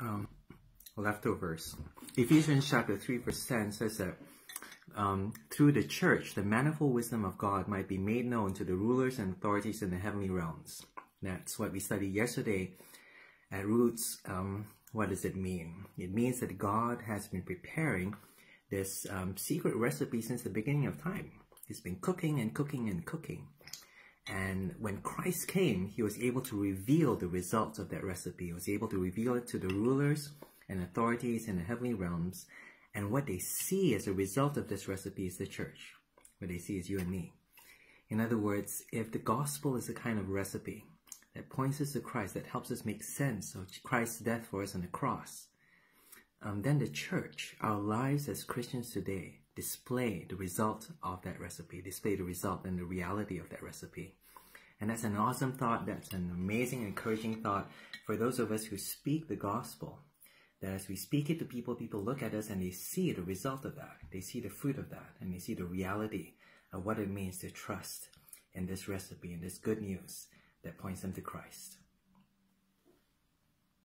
um, leftovers. Ephesians chapter 3 verse 10 says that um, through the church, the manifold wisdom of God might be made known to the rulers and authorities in the heavenly realms. That's what we studied yesterday at Roots. Um, what does it mean? It means that God has been preparing this um, secret recipe since the beginning of time. He's been cooking and cooking and cooking. And when Christ came, he was able to reveal the results of that recipe. He was able to reveal it to the rulers and authorities in the heavenly realms. And what they see as a result of this recipe is the church. What they see is you and me. In other words, if the gospel is a kind of recipe that points us to Christ, that helps us make sense of Christ's death for us on the cross, um, then the church, our lives as Christians today, display the result of that recipe, display the result and the reality of that recipe. And that's an awesome thought. That's an amazing, encouraging thought for those of us who speak the gospel. That as we speak it to people, people look at us and they see the result of that. They see the fruit of that and they see the reality of what it means to trust in this recipe and this good news that points them to Christ.